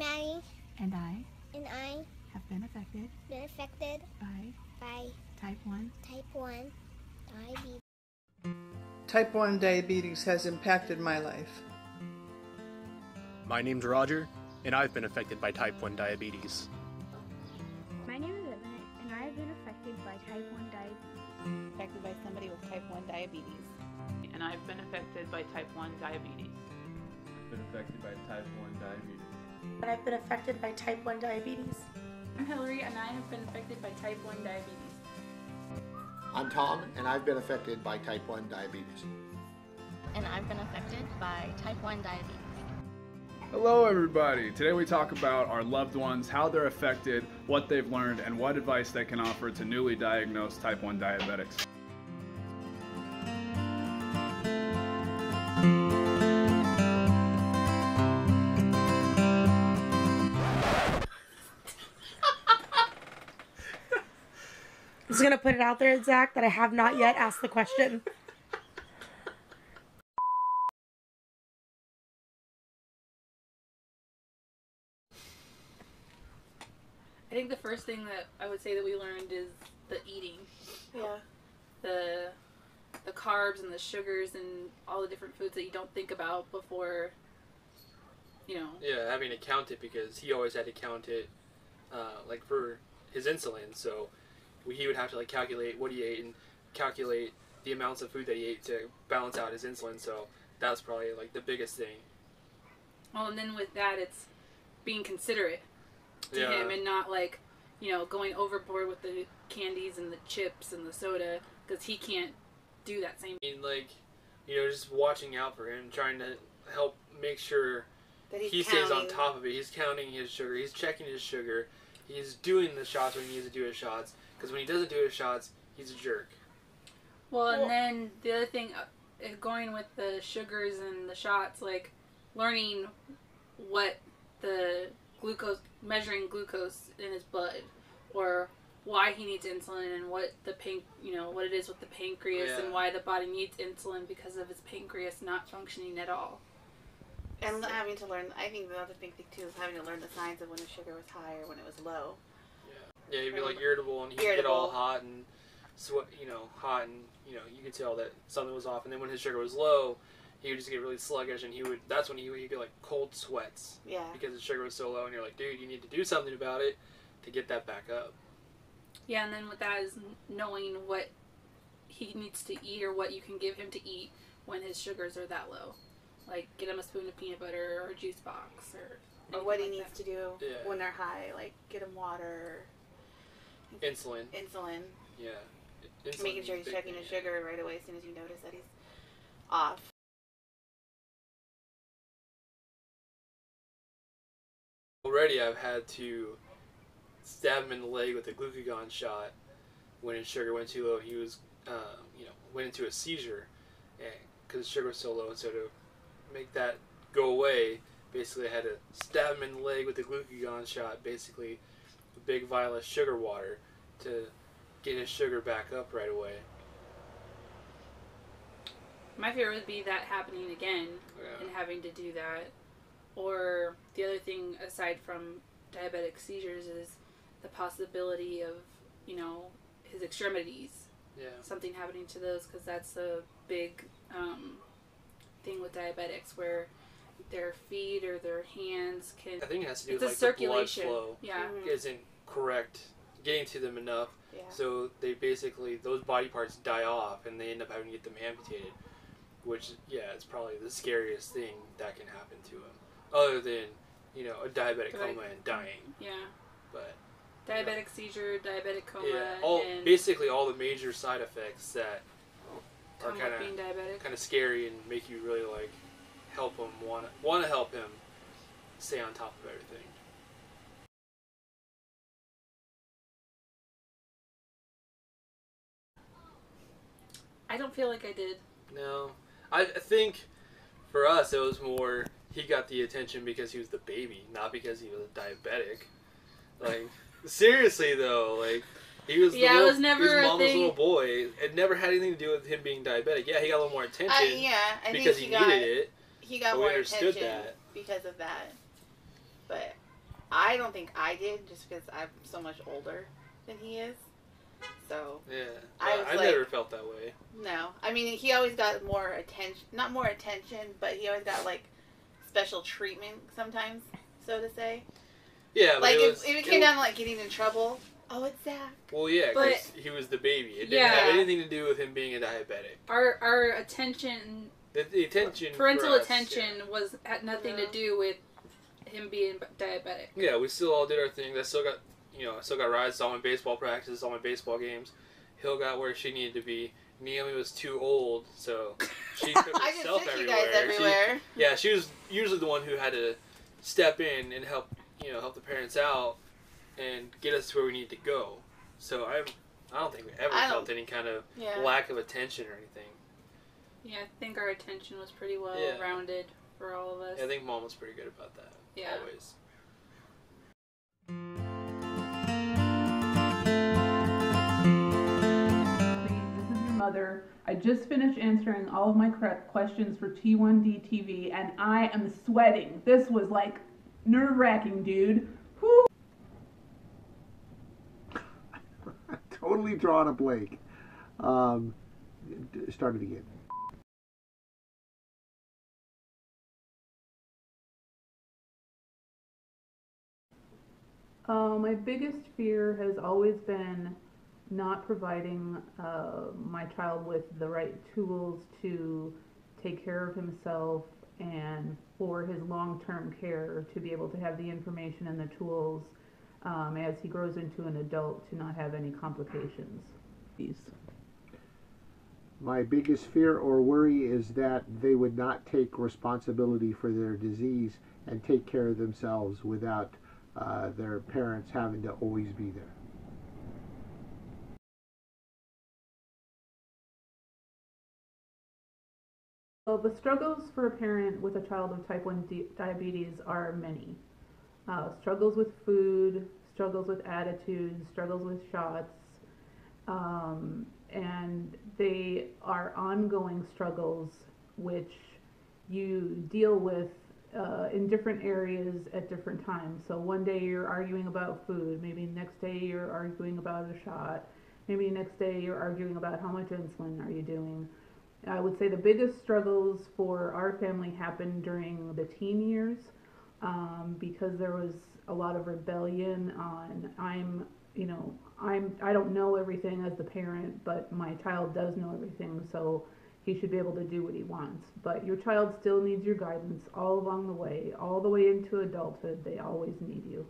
Maddie and I and I have been affected been affected by by type 1 type 1 diabetes. Type 1 diabetes has impacted my life. My name's Roger, and I've been affected by type 1 diabetes. My name is Evan, and I have been affected by type 1 diabetes. affected by somebody with type 1 diabetes. and I've been affected by type 1 diabetes. been affected by type 1 diabetes. And I've been affected by type 1 diabetes. I'm Hillary, and I have been affected by type 1 diabetes. I'm Tom, and I've been affected by type 1 diabetes. And I've been affected by type 1 diabetes. Hello, everybody. Today we talk about our loved ones, how they're affected, what they've learned, and what advice they can offer to newly diagnosed type 1 diabetics. Just gonna put it out there, Zach, that I have not yet asked the question. I think the first thing that I would say that we learned is the eating. Yeah. The the carbs and the sugars and all the different foods that you don't think about before you know. Yeah, having to count it because he always had to count it, uh, like for his insulin. So he would have to like calculate what he ate and calculate the amounts of food that he ate to balance out his insulin. So that's probably like the biggest thing. Well, and then with that, it's being considerate to Yeah. him and not like, you know, going overboard with the candies and the chips and the soda because he can't do that same. I mean, like, you know, just watching out for him, trying to help make sure That he's he stays on top of it. He's counting his sugar. He's checking his sugar. He's doing the shots when he needs to do his shots. Because when he doesn't do his shots, he's a jerk. Well, Well- and then the other thing, uh, going with the sugars and the shots, like learning what the glucose, measuring glucose in his blood, or why he needs insulin, and what the pan, you know, what it is with the pancreas, Yeah. and why the body needs insulin because of his pancreas not functioning at all. And having to learn, I think the other big thing too is having to learn the signs of when the sugar was high or when it was low. Yeah, he'd be like um, irritable and he'd get all hot and sweat, you know, hot and you know you could tell that something was off. And then when his sugar was low, he would just get really sluggish and he would. That's when he would get like cold sweats. Yeah. Because his sugar was so low, and you're like, dude, you need to do something about it to get that back up. Yeah, and then with that is knowing what he needs to eat or what you can give him to eat when his sugars are that low. Like get him a spoon of peanut butter or a juice box or Or what he like needs to do Yeah. when they're high, like get him water, Insulin. insulin, Yeah. Insulin making sure he's checking his sugar right away as soon as you notice that he's off. Already, I've had to stab him in the leg with a glucagon shot when his sugar went too low. He was, um, you know, went into a seizure because his sugar was so low. So to make that go away, basically, I had to stab him in the leg with a glucagon shot, basically a big vial of sugar water to get his sugar back up right away. My fear would be that happening again Yeah. and having to do that. Or the other thing aside from diabetic seizures is the possibility of, you know, his extremities. Yeah. Something happening to those because that's a big um, thing with diabetics where their feet or their hands can. I think it has to do it's with a like circulation. the blood flow. Yeah. Mm-hmm. isn't correct getting to them enough. Yeah. So they basically those body parts die off and they end up having to get them amputated. Which yeah, it's probably the scariest thing that can happen to them, Other than, you know, a diabetic Right. coma and dying. Yeah. But Diabetic seizure, diabetic coma, yeah, all and basically all the major side effects that are Come with kind being diabetic. of kind of scary and make you really like help him want to want to help him stay on top of everything. I don't feel like I did. No, I I think for us it was more he got the attention because he was the baby, not because he was a diabetic. Like seriously though, like he was. the Yeah, it was never he was a mama's thing- little boy. It never had anything to do with him being diabetic. Yeah, he got a little more attention. I, yeah, I because think he he got needed it. He got but we more understood attention that. because of that. But I don't think I did, just because I'm so much older than he is. So Yeah, I I, was I like- never felt that way. no, I mean he always got more attention, not more attention, but he always got like special treatment sometimes, so to say. Yeah, but like it if, was, if it it came was- down to like getting in trouble, oh it's Zach. Well, yeah, But- because he was the baby. It didn't Yeah. have anything to do with him being a diabetic. Our our attention, The, the attention, parental us, attention, was had nothing to do with him being diabetic. Yeah. yeah, we still all did our thing. I still got, you know, I still got rides to all my baseball practices, all my baseball games. Hill got where she needed to be. Naomi was too old, so she took I just herself took you everywhere. guys She- everywhere. yeah, she was usually the one who had to step in and help, you know, help the parents out and get us to where we need to go. So I, I don't think we ever I felt any kind of Yeah. lack of attention or anything. Yeah, I think our attention was pretty well Yeah. rounded for all of us. I think mom was pretty good about that. Yeah. Always. This is your mother. I just finished answering all of my questions for T1D TV and I am sweating. This was like nerve wracking, dude. Whew. totally drawn a blank. Um, d- start it again. Uh, my biggest fear has always been not providing uh, my child with the right tools to take care of himself and for his long term care to be able to have the information and the tools um, as he grows into an adult to not have any complications. My biggest fear or worry is that they would not take responsibility for their disease and take care of themselves without uh, their parents having to always be there. Well, the struggles for a parent with a child with type 1 di- diabetes are many. Uh, struggles with food, struggles with attitudes, struggles with shots, um, and they are ongoing struggles which you deal with uh, in different areas at different times. So one day you're arguing about food, maybe next day you're arguing about a shot, maybe next day you're arguing about how much insulin are you doing. I would say the biggest struggles for our family happened during the teen years um, because there was a lot of rebellion on I'm you know I'm I don't know everything as the parent but my child does know everything so he should be able to do what he wants but your child still needs your guidance all along the way all the way into adulthood they always need you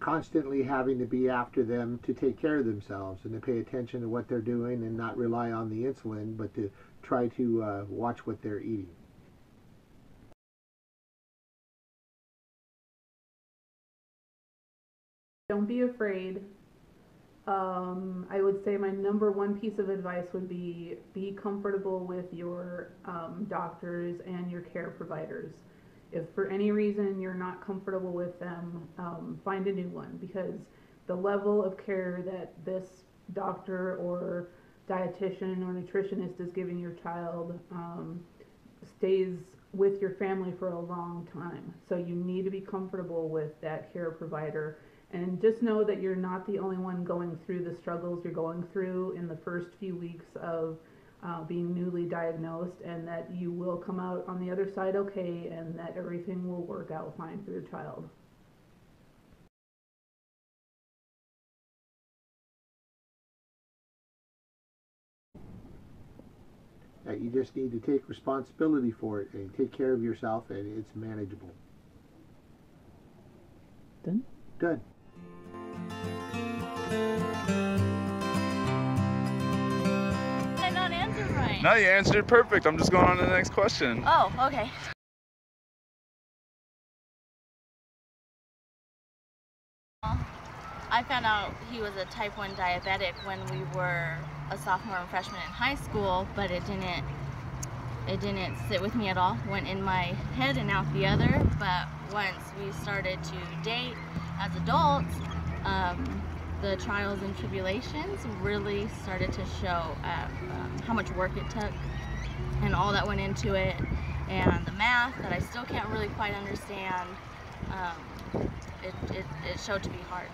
Constantly having to be after them to take care of themselves and to pay attention to what they're doing and not rely on the insulin, but to try to uh, watch what they're eating. don't be afraid. Um, I would say my number one piece of advice would be be comfortable with your um, doctors and your care providers. If for any reason you're not comfortable with them, um, find a new one because the level of care that this doctor or dietitian or nutritionist is giving your child um, stays with your family for a long time. So you need to be comfortable with that care provider and just know that you're not the only one going through the struggles you're going through in the first few weeks of uh, being newly diagnosed, and that you will come out on the other side okay, and that everything will work out fine for your child. That you just need to take responsibility for it and take care of yourself, and it's manageable. Done? Done. Did I not answer right? No, you answered it perfect. I'm just going on to the next question. Oh, okay. I found out he was a type 1 diabetic when we were a sophomore and freshman in high school, but it didn't it didn't sit with me at all. Went in my head and out the other, but once we started to date as adults, um, the trials and tribulations really started to show um, how much work it took and all that went into it and the math that I still can't really quite understand um, it, it, it showed to be hard.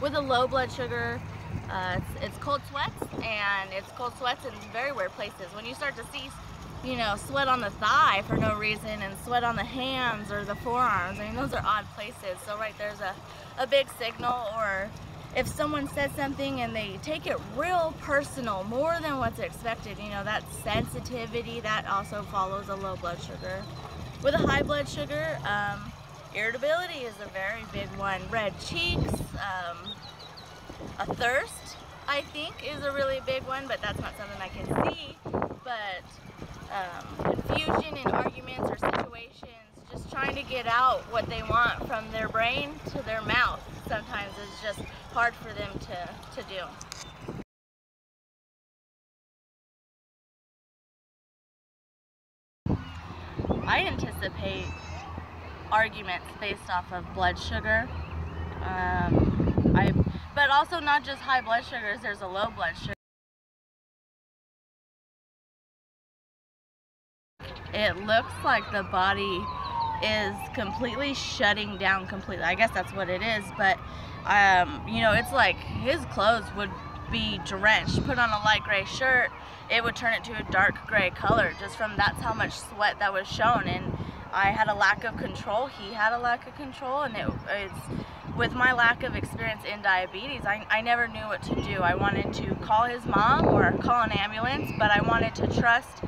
With a low blood sugar, uh, it's, it's cold sweats, and it's cold sweats in very weird places. When you start to see, you know, sweat on the thigh for no reason, and sweat on the hands or the forearms, I mean, those are odd places. So right there's a, a big signal, or if someone says something and they take it real personal, more than what's expected, you know, that sensitivity, that also follows a low blood sugar. With a high blood sugar, um, irritability is a very big one. Red cheeks, um, a thirst, I think, is a really big one, but that's not something I can see. But um, confusion in arguments or situations, just trying to get out what they want from their brain to their mouth sometimes is just hard for them to, to do. I anticipate arguments based off of blood sugar. Um, I, but also not just high blood sugars, there's a low blood sugar. It looks like the body is completely shutting down completely. I guess that's what it is, but um, you know, it's like his clothes would be drenched. Put on a light gray shirt, it would turn it to a dark gray color just from that's how much sweat that was shown. And I had a lack of control. He had a lack of control, and it, it's with my lack of experience in diabetes. I, I never knew what to do. I wanted to call his mom or call an ambulance, but I wanted to trust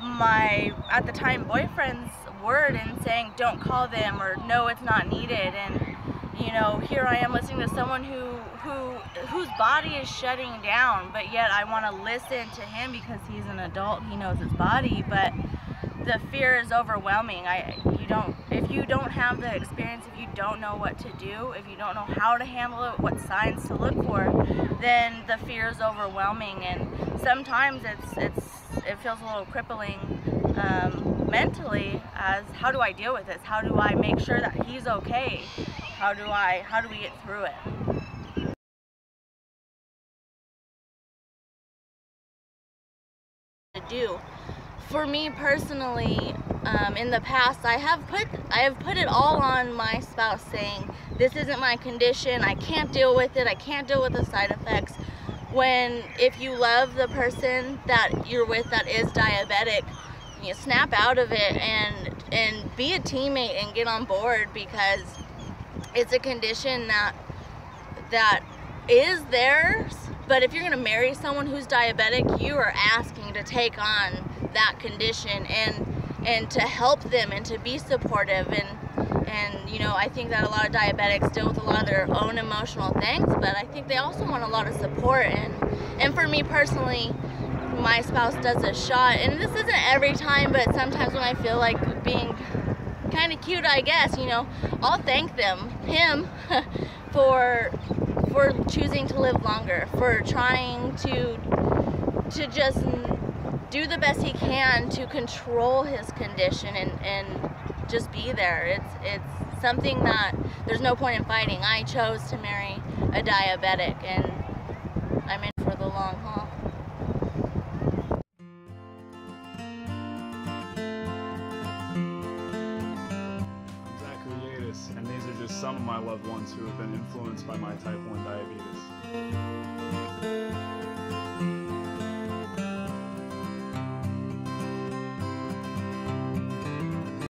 my at the time boyfriend's word and saying don't call them or no it's not needed and you know here I am listening to someone who who whose body is shutting down but yet I want to listen to him because he's an adult he knows his body but the fear is overwhelming I you don't if you don't have the experience if you don't know what to do if you don't know how to handle it what signs to look for then the fear is overwhelming and sometimes it's it's it feels a little crippling um, mentally as how do I deal with this? How do I make sure that he's okay? How do I, how do we get through it? To do. For me personally, um, in the past, I have put I have put it all on my spouse, saying this isn't my condition. I can't deal with it. I can't deal with the side effects when if you love the person that you're with that is diabetic you snap out of it and and be a teammate and get on board because it's a condition that that is theirs but if you're going to marry someone who's diabetic you are asking to take on that condition and and to help them and to be supportive. And and you know I think that a lot of diabetics deal with a lot of their own emotional things but I think they also want a lot of support. And and for me personally my spouse does a shot and this isn't every time but sometimes when I feel like being kind of cute I guess you know I'll thank them him for for choosing to live longer for trying to to just do the best he can to control his condition and and just be there. It's it's something that there's no point in fighting. I chose to marry a diabetic and I'm in for the long haul. And these are just some of my loved ones who have been influenced by my type 1 diabetes.